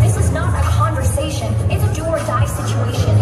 This is not a conversation. It's a do or die situation.